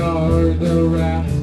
Are the rats.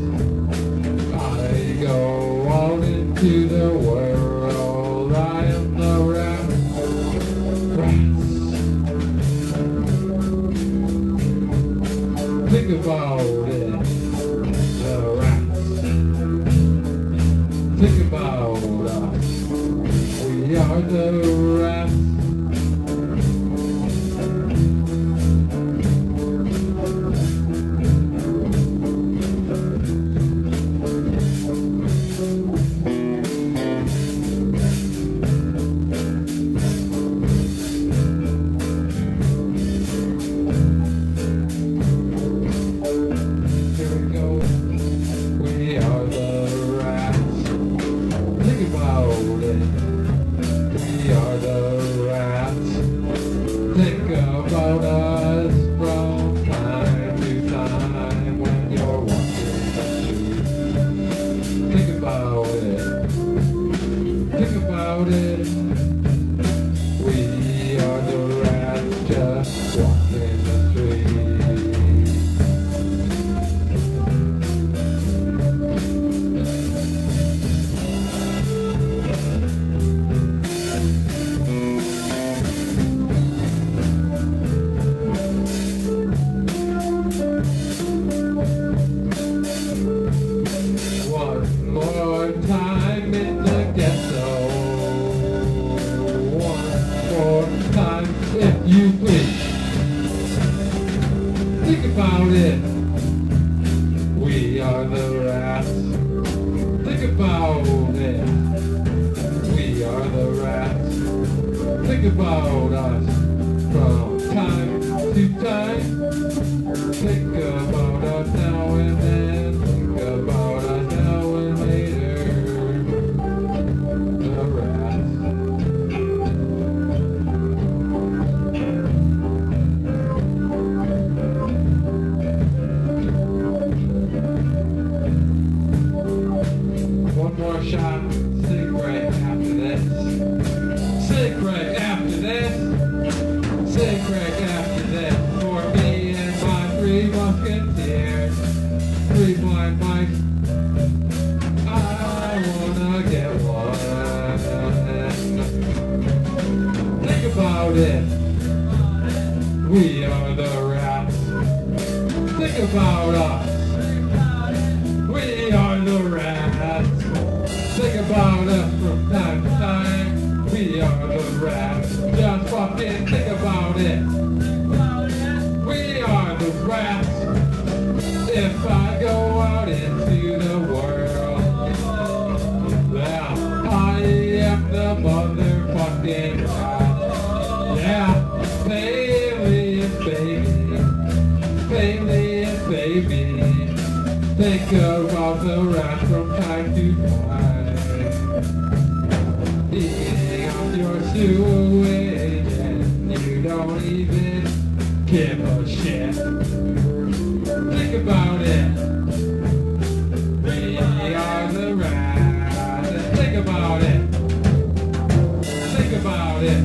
it. Think about it. Many arms around it. Think about it. Think about it.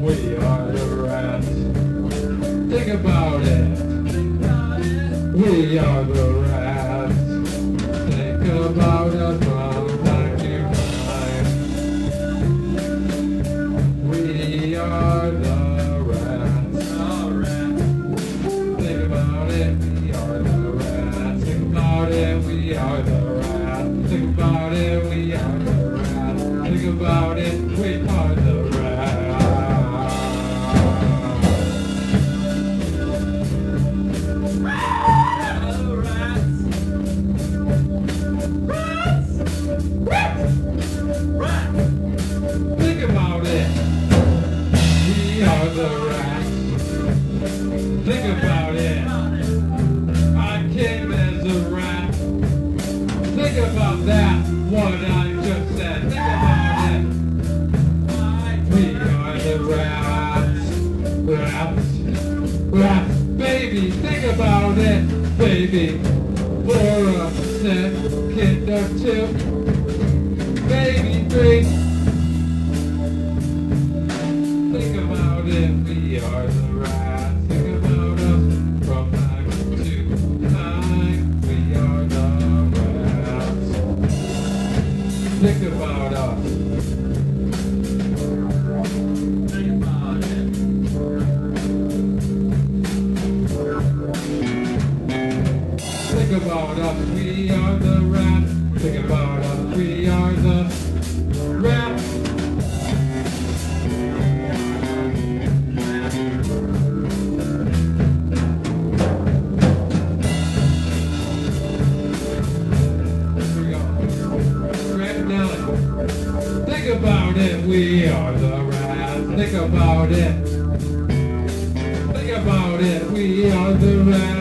We are the rats. Think about it. We are the rats. Think about it, we are the Rats. Think about it. Think about it, we are the Rats.